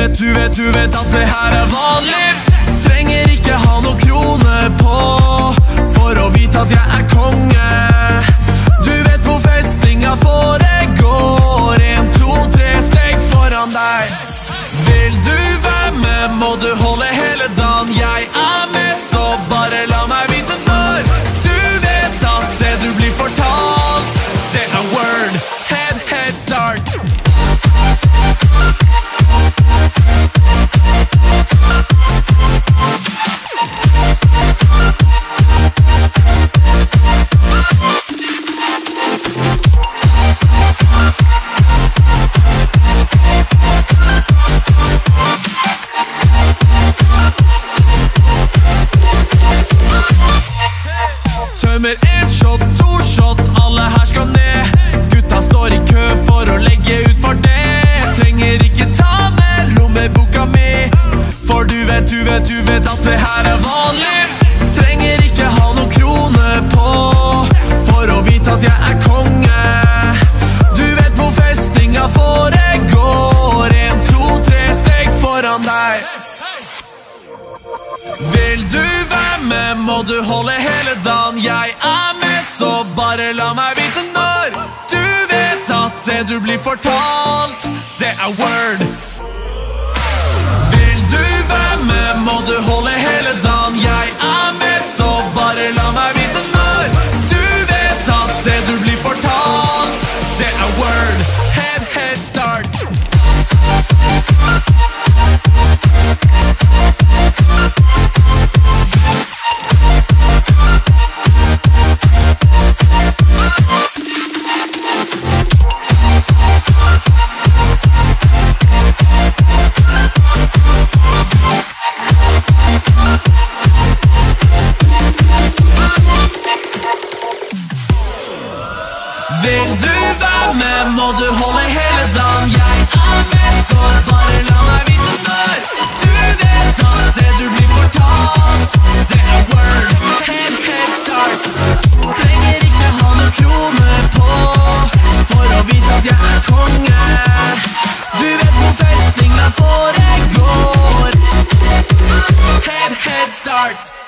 vet, du vet, du vet at det her er vanlig. Trenger ikke ha noe krone på Tømmer en shot, to shot, alle her skal ned. Gutta står i kø for å legge ut for det. Trenger ikke ta med lommeboka mi, for du vet, du vet, du vet at det her er vanlig. Trenger ikke ha noen krone på Jeg er med, så bare la meg vite når. Du vet at det du blir fortalt, det er word. må du holde hele dagen. Jeg er med, så bare la meg vite når. Du vet at det du blir fortalt, det er word. Head, head start. Trenger ikke ha noen krone på for å vite at jeg er konge. Du vet hvor festinga foregår. Head, head start.